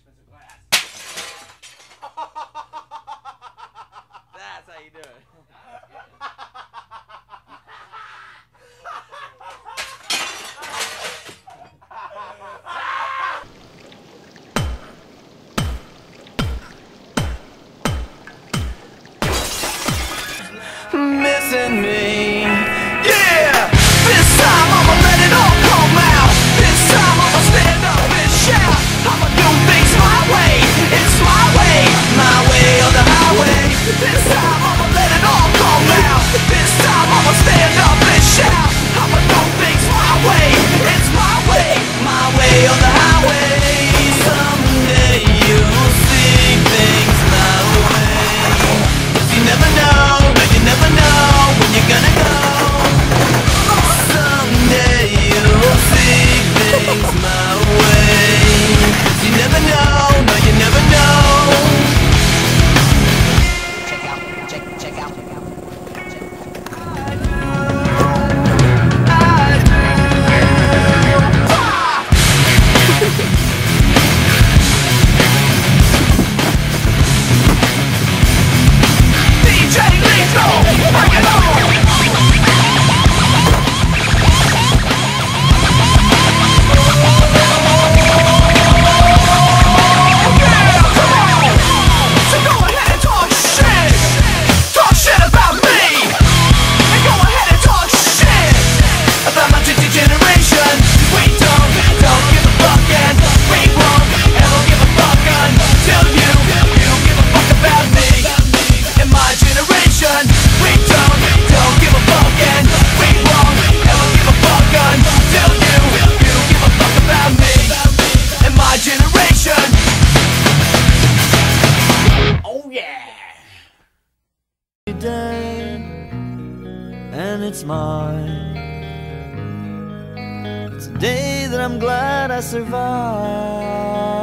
expensive glass. That's how you do it. Missing me and it's mine. It's a day that I'm glad I survived.